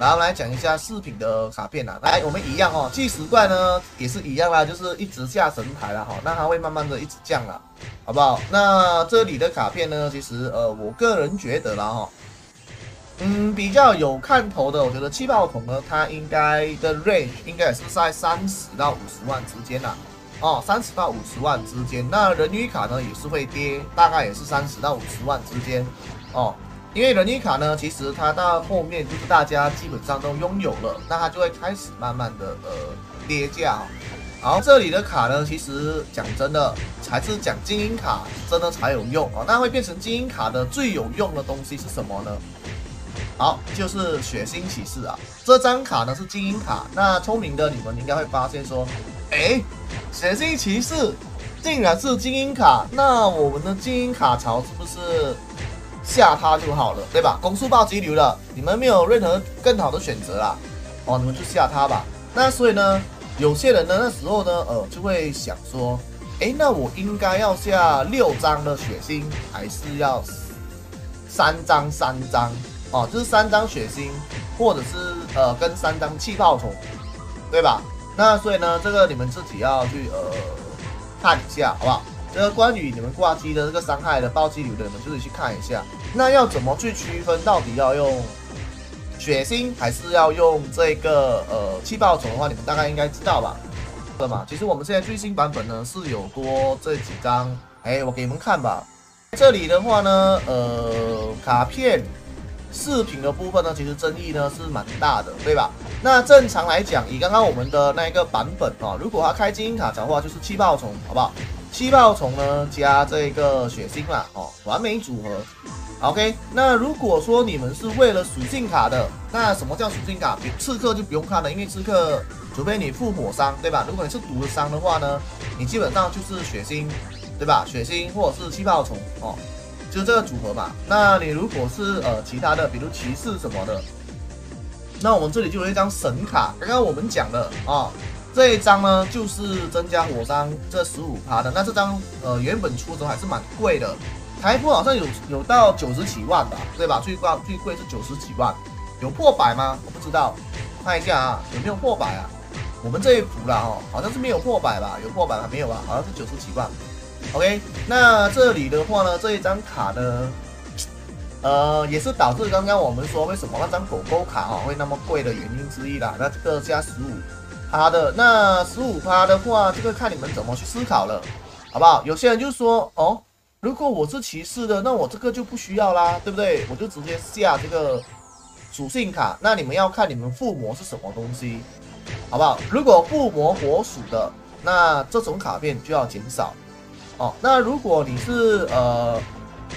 然后来讲一下饰品的卡片啊，来我们一样哦，计时怪呢也是一样啦，就是一直下神台了哈，那它会慢慢的一直降了，好不好？那这里的卡片呢，其实呃，我个人觉得啦哈，嗯，比较有看头的，我觉得气泡桶呢，它应该的 range 应该也是在三十到五十万之间啦。哦，三十到五十万之间，那人鱼卡呢也是会跌，大概也是三十到五十万之间，哦，因为人鱼卡呢，其实它到后面就是大家基本上都拥有了，那它就会开始慢慢的呃跌价。然后这里的卡呢，其实讲真的，才是讲精英卡真的才有用啊。那会变成精英卡的最有用的东西是什么呢？好，就是血腥骑士啊，这张卡呢是精英卡。那聪明的你们应该会发现说，哎。血腥骑士竟然是精英卡，那我们的精英卡槽是不是下它就好了，对吧？攻速暴击流了，你们没有任何更好的选择啦，哦，你们就下它吧。那所以呢，有些人呢那时候呢，呃，就会想说，哎，那我应该要下六张的血腥，还是要三张三张？哦，就是三张血腥，或者是呃跟三张气泡虫，对吧？那所以呢，这个你们自己要去呃看一下，好不好？这个关于你们挂机的这个伤害的暴击流的，你们自己去看一下。那要怎么去区分到底要用血腥还是要用这个呃气爆虫的话，你们大概应该知道吧？对吗？其实我们现在最新版本呢是有多这几张，哎，我给你们看吧。这里的话呢，呃，卡片。视频的部分呢，其实争议呢是蛮大的，对吧？那正常来讲，以刚刚我们的那一个版本啊，如果它开精英卡的话，就是气爆虫，好不好？气泡虫呢加这个血腥啦，哦，完美组合。OK，那如果说你们是为了属性卡的，那什么叫属性卡？刺客就不用看了，因为刺客除非你附火伤，对吧？如果你是毒的伤的话呢，你基本上就是血腥，对吧？血腥或者是气泡虫哦。就这个组合嘛，那你如果是呃其他的，比如骑士什么的，那我们这里就有一张神卡。刚刚我们讲的啊，这一张呢就是增加火山这十五趴的。那这张呃原本出的还是蛮贵的，台服好像有有到九十几万吧，对吧？最高最贵是九十几万，有破百吗？我不知道，看一下啊，有没有破百啊？我们这一幅啦哦，好像是没有破百吧？有破百吗？没有吧？好像是九十几万。OK，那这里的话呢，这一张卡呢，呃，也是导致刚刚我们说为什么那张狗狗卡哈会那么贵的原因之一啦。那这个加十五趴的，那十五趴的话，这个看你们怎么去思考了，好不好？有些人就说哦，如果我是骑士的，那我这个就不需要啦，对不对？我就直接下这个属性卡。那你们要看你们附魔是什么东西，好不好？如果附魔火属的，那这种卡片就要减少。哦，那如果你是呃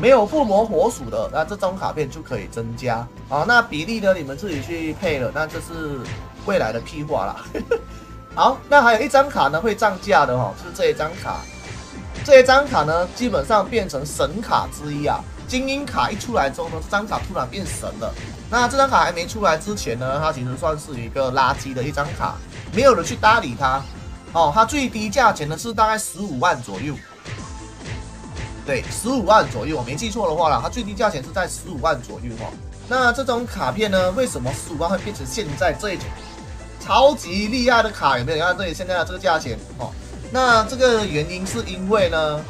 没有附魔火属的，那这张卡片就可以增加啊。那比例呢，你们自己去配了。那这是未来的屁话啦。好，那还有一张卡呢会涨价的哈，是这一张卡。这一张卡呢，基本上变成神卡之一啊。精英卡一出来之后呢，这张卡突然变神了。那这张卡还没出来之前呢，它其实算是一个垃圾的一张卡，没有人去搭理它。哦，它最低价钱呢是大概十五万左右。对，十五万左右，我没记错的话啦，它最低价钱是在十五万左右哈。那这种卡片呢，为什么十五万会变成现在这一种超级厉害的卡？有没有？看这里现在的这个价钱哦。那这个原因是因为呢，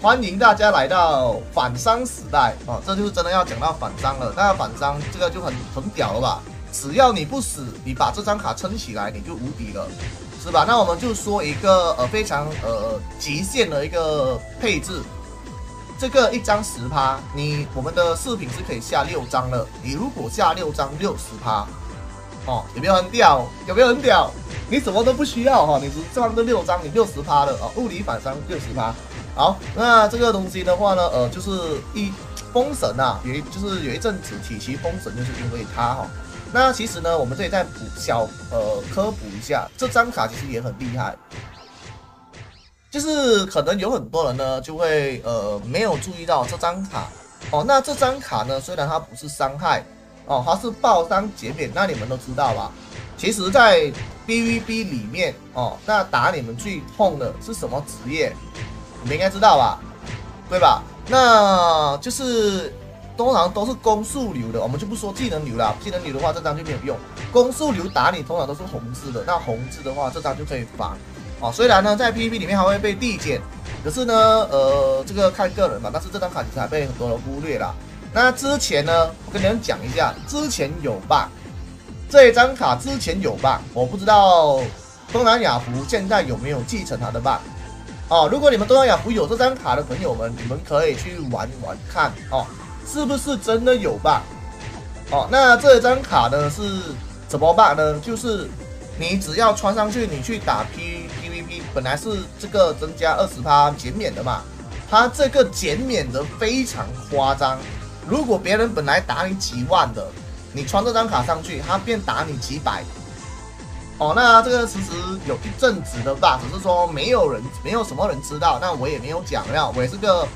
欢迎大家来到反伤时代哦，这就是真的要讲到反伤了。那反伤这个就很很屌了吧？只要你不死，你把这张卡撑起来，你就无敌了，是吧？那我们就说一个呃非常呃极限的一个配置。这个一张十趴，你我们的饰品是可以下六张的。你如果下六张六十趴，哦，有没有很屌？有没有很屌？你什么都不需要哈，你只装这六张，你六十趴的哦，物理反伤六十趴。好，那这个东西的话呢，呃，就是一封神啊，有一就是有一阵子体系封神，就是因为它哈。那其实呢，我们这里再补小呃科普一下，这张卡其实也很厉害。就是可能有很多人呢，就会呃没有注意到这张卡哦。那这张卡呢，虽然它不是伤害哦，它是爆伤减免，那你们都知道吧？其实，在 BVB 里面哦，那打你们最痛的是什么职业？你们应该知道吧？对吧？那就是通常都是攻速流的，我们就不说技能流了。技能流的话，这张就没有用。攻速流打你通常都是红字的，那红字的话，这张就可以防。哦，虽然呢在 PVP 里面还会被递减，可是呢，呃，这个看个人嘛。但是这张卡其实还被很多人忽略了。那之前呢，我跟你们讲一下，之前有吧这一张卡之前有吧我不知道东南亚服现在有没有继承它的霸。哦，如果你们东南亚服有这张卡的朋友们，你们可以去玩玩看哦，是不是真的有霸哦，那这张卡呢是怎么办呢？就是你只要穿上去，你去打 P PVP，本来是这个增加二十趴减免的嘛，它这个减免的非常夸张。如果别人本来打你几万的，你穿这张卡上去，他便打你几百。哦，那这个其实有一阵子的吧，只是说没有人，没有什么人知道，那我也没有讲，没有，我也是个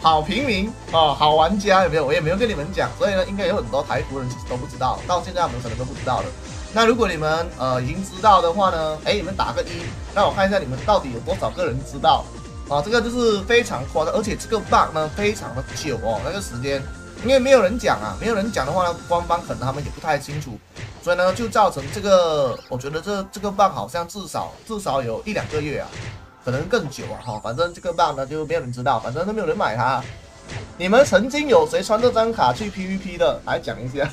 好平民哦，好玩家有没有？我也没有跟你们讲，所以呢，应该有很多台服人其实都不知道，到现在我们可能都不知道的。那如果你们呃已经知道的话呢，哎，你们打个一，让我看一下你们到底有多少个人知道啊？这个就是非常夸张，而且这个 bug 呢非常的久哦，那个时间，因为没有人讲啊，没有人讲的话呢，官方可能他们也不太清楚。所以呢，就造成这个，我觉得这这个 bug 好像至少至少有一两个月啊，可能更久啊，哈，反正这个 bug 呢就没有人知道，反正都没有人买它。你们曾经有谁穿这张卡去 PVP 的？来讲一下，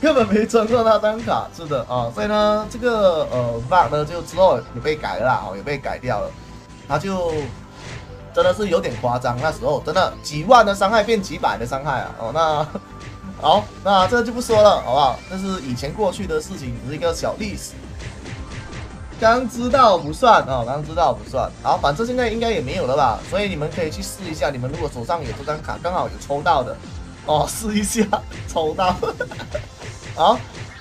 根本没穿过那张卡，是的啊。所以呢，这个呃 bug 呢就之后也被改了啦，哦，也被改掉了，它就真的是有点夸张，那时候真的几万的伤害变几百的伤害啊，哦，那。好，那这就不说了，好不好？这是以前过去的事情，只是一个小历史。刚知道不算啊，刚知道不算。好，反正现在应该也没有了吧？所以你们可以去试一下，你们如果手上有这张卡，刚好有抽到的，哦，试一下抽到。好，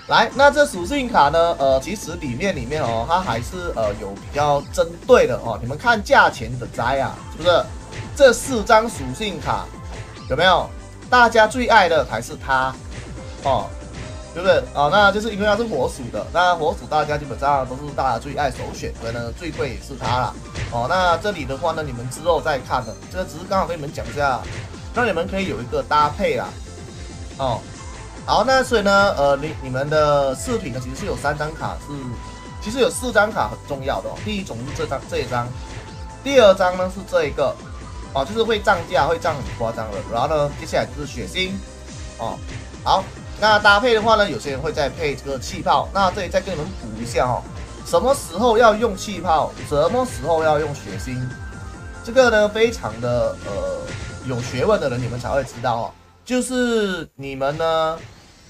来，那这属性卡呢？呃，其实里面里面哦，它还是呃有比较针对的哦。你们看价钱的摘啊，是不是？这四张属性卡有没有？大家最爱的还是它，哦，对不对？哦，那就是因为它是火属的，那火属大家基本上都是大家最爱首选，所以呢最贵也是它啦。哦，那这里的话呢，你们之后再看的，这个只是刚好跟你们讲一下，让你们可以有一个搭配啦。哦，好，那所以呢，呃，你你们的饰品呢，其实是有三张卡，是其实有四张卡很重要的哦。第一种是这张这一张，第二张呢是这一个。哦，就是会涨价，会涨很夸张的。然后呢，接下来就是血腥，哦，好，那搭配的话呢，有些人会再配这个气泡。那这里再跟你们补一下哦，什么时候要用气泡，什么时候要用血腥，这个呢，非常的呃有学问的人你们才会知道哦。就是你们呢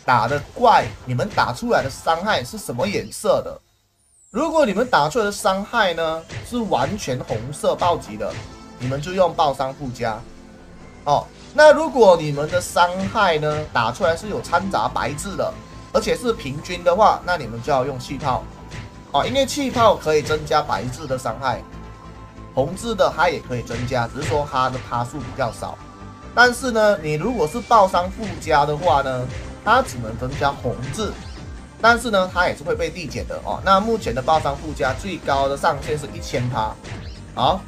打的怪，你们打出来的伤害是什么颜色的？如果你们打出来的伤害呢是完全红色暴击的。你们就用爆伤附加，哦，那如果你们的伤害呢打出来是有掺杂白字的，而且是平均的话，那你们就要用气泡，哦，因为气泡可以增加白字的伤害，红字的它也可以增加，只是说它的趴数比较少。但是呢，你如果是爆伤附加的话呢，它只能增加红字，但是呢，它也是会被递减的哦。那目前的爆伤附加最高的上限是一千趴，好。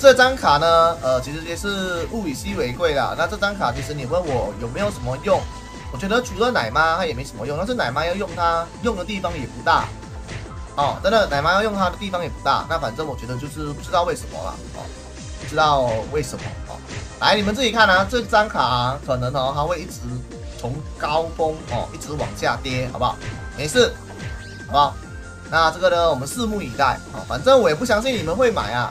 这张卡呢，呃，其实也是物以稀为贵啦。那这张卡其实你问我有没有什么用，我觉得除了奶妈它也没什么用。但是奶妈要用它用的地方也不大哦，真的奶妈要用它的地方也不大。那反正我觉得就是不知道为什么了哦，不知道为什么哦。来，你们自己看啊，这张卡可能哦它会一直从高峰哦一直往下跌，好不好？没事，好不好？那这个呢，我们拭目以待啊。反正我也不相信你们会买啊。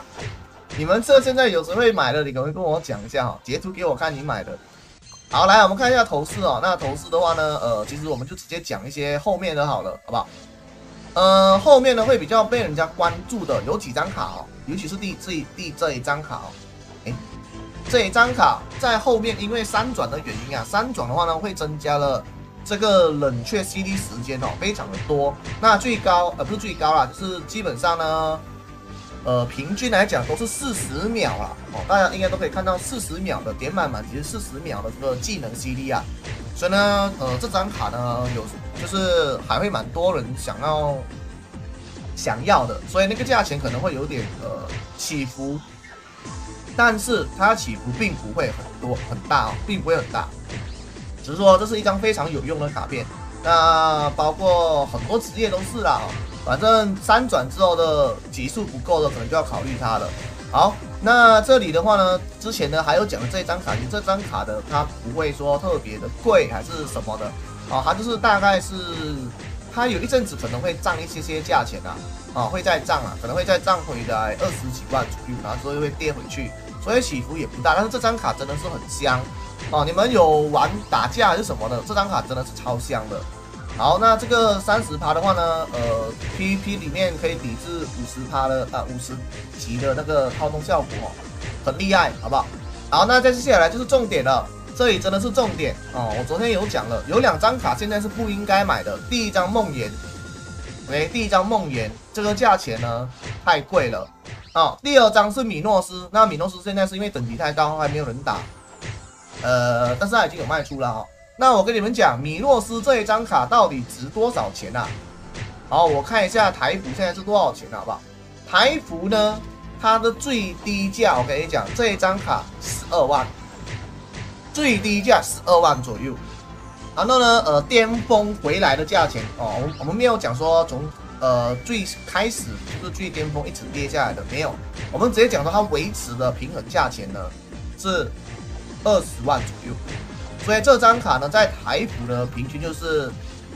你们这现在有谁会买的？你可不可以跟我讲一下哈？截图给我看你买的。好，来我们看一下头饰哦。那头饰的话呢，呃，其实我们就直接讲一些后面的好了，好不好？呃，后面呢会比较被人家关注的有几张卡哦，尤其是第这第这一张卡哦。这一张卡在后面，因为三转的原因啊，三转的话呢会增加了这个冷却 CD 时间哦，非常的多。那最高呃不是最高啦，就是基本上呢。呃，平均来讲都是四十秒啦，哦，大家应该都可以看到四十秒的点满满，其实四十秒的这个技能 CD 啊，所以呢，呃，这张卡呢有就是还会蛮多人想要想要的，所以那个价钱可能会有点呃起伏。但是它起伏并不会很多很大哦，并不会很大，只是说这是一张非常有用的卡片。那包括很多职业都是啦，反正三转之后的级数不够的，可能就要考虑它了。好，那这里的话呢，之前呢还有讲的这张卡，这张卡的它不会说特别的贵还是什么的，啊，它就是大概是它有一阵子可能会涨一些些价钱啊，啊，会再涨啊，可能会再涨回来二十几万左右，然后之后又会跌回去，所以起伏也不大。但是这张卡真的是很香。哦，你们有玩打架还是什么的？这张卡真的是超香的。好，那这个三十趴的话呢，呃，PVP 里面可以抵制五十趴的啊，五十级的那个套动效果，很厉害，好不好？好，那再接下来就是重点了，这里真的是重点哦。我昨天有讲了，有两张卡现在是不应该买的。第一张梦魇，OK，第一张梦魇这个价钱呢太贵了哦。第二张是米诺斯，那米诺斯现在是因为等级太高，还没有人打。呃，但是它已经有卖出了哈。那我跟你们讲，米诺斯这一张卡到底值多少钱啊？好，我看一下台服现在是多少钱，好不好？台服呢，它的最低价，我跟你讲，这一张卡十二万，最低价十二万左右。然后呢，呃，巅峰回来的价钱哦，我们没有讲说从呃最开始就是最巅峰一直跌下来的，没有，我们直接讲说它维持的平衡价钱呢是。二十万左右，所以这张卡呢，在台服呢，平均就是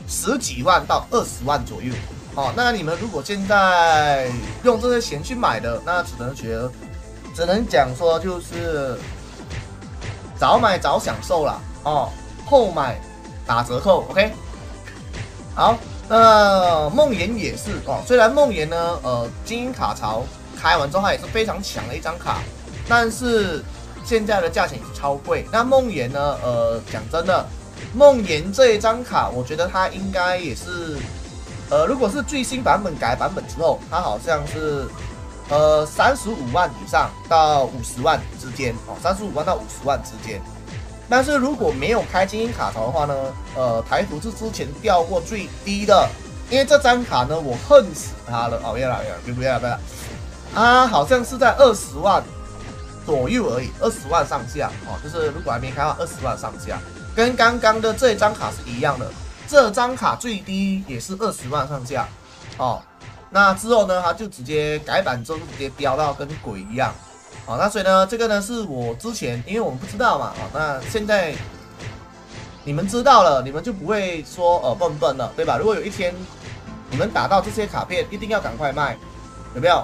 十几万到二十万左右。哦，那你们如果现在用这些钱去买的，那只能觉得，只能讲说就是早买早享受了哦，后买打折扣。OK，好，那梦魇也是哦，虽然梦魇呢，呃，精英卡槽开完之后，它也是非常强的一张卡，但是。现在的价钱超贵。那梦魇呢？呃，讲真的，梦魇这一张卡，我觉得它应该也是，呃，如果是最新版本改版本之后，它好像是，呃，三十五万以上到五十万之间哦，三十五万到五十万之间。但是如果没有开精英卡槽的话呢，呃，台服是之前掉过最低的，因为这张卡呢，我恨死它了。哦，越来越，不要不要，它好像是在二十万。左右而已，二十万上下哦，就是如果还没开的话，二十万上下，跟刚刚的这张卡是一样的。这张卡最低也是二十万上下哦。那之后呢，它就直接改版之后直接飙到跟鬼一样好。那所以呢，这个呢是我之前，因为我们不知道嘛哦，那现在你们知道了，你们就不会说呃笨笨了，对吧？如果有一天你们打到这些卡片，一定要赶快卖，有没有？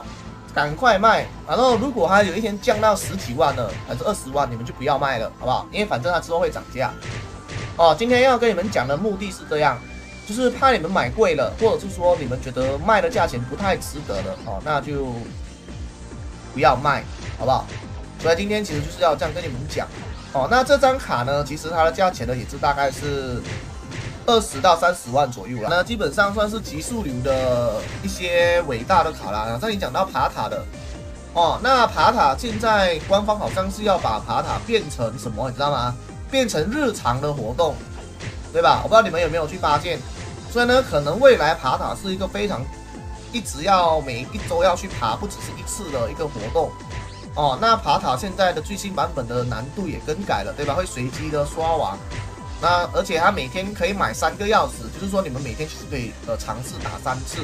赶快卖，然后如果它有一天降到十几万了，还是二十万，你们就不要卖了，好不好？因为反正它之后会涨价。哦，今天要跟你们讲的目的是这样，就是怕你们买贵了，或者是说你们觉得卖的价钱不太值得了，哦，那就不要卖，好不好？所以今天其实就是要这样跟你们讲。哦，那这张卡呢，其实它的价钱呢也是大概是。二十到三十万左右了，那基本上算是极速流的一些伟大的卡啦。这里讲到爬塔的哦，那爬塔现在官方好像是要把爬塔变成什么，你知道吗？变成日常的活动，对吧？我不知道你们有没有去发现，所以呢，可能未来爬塔是一个非常一直要每一周要去爬，不只是一次的一个活动哦。那爬塔现在的最新版本的难度也更改了，对吧？会随机的刷完。那而且它每天可以买三个钥匙，就是说你们每天其实可以呃尝试打三次，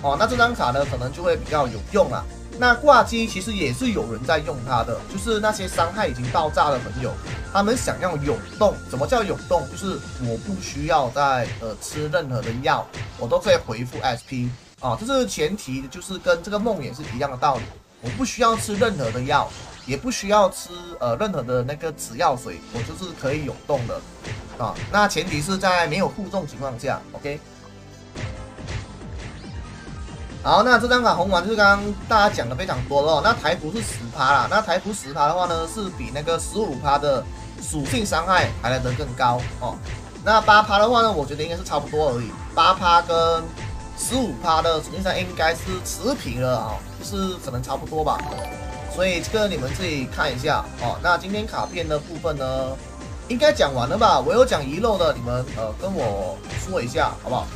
哦，那这张卡呢可能就会比较有用了。那挂机其实也是有人在用它的，就是那些伤害已经爆炸的朋友，他们想要涌动，什么叫涌动？就是我不需要再呃吃任何的药，我都可以回复 SP 啊，这是前提，就是跟这个梦魇是一样的道理，我不需要吃任何的药，也不需要吃呃任何的那个止药水，我就是可以涌动的。啊，那前提是在没有负重情况下，OK。好，那这张卡红丸就是刚刚大家讲的非常多了。那台服是十趴啦，那台服十趴的话呢，是比那个十五趴的属性伤害还来得更高哦。那八趴的话呢，我觉得应该是差不多而已。八趴跟十五趴的实际上应该是持平了啊，是可能差不多吧。所以这个你们自己看一下哦。那今天卡片的部分呢？应该讲完了吧？我有讲遗漏的，你们呃跟我说一下好不好？